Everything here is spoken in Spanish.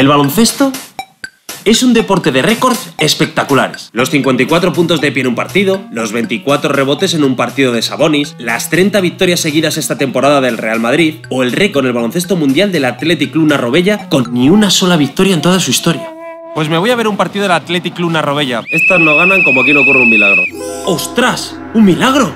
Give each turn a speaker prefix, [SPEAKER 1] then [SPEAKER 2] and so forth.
[SPEAKER 1] El baloncesto es un deporte de récords espectaculares. Los 54 puntos de pie en un partido, los 24 rebotes en un partido de Sabonis, las 30 victorias seguidas esta temporada del Real Madrid o el récord en el baloncesto mundial del Athletic Club Robella con ni una sola victoria en toda su historia.
[SPEAKER 2] Pues me voy a ver un partido del Athletic Club Robella.
[SPEAKER 3] Estas no ganan como aquí no ocurre un milagro.
[SPEAKER 1] ¡Ostras! ¿Un milagro?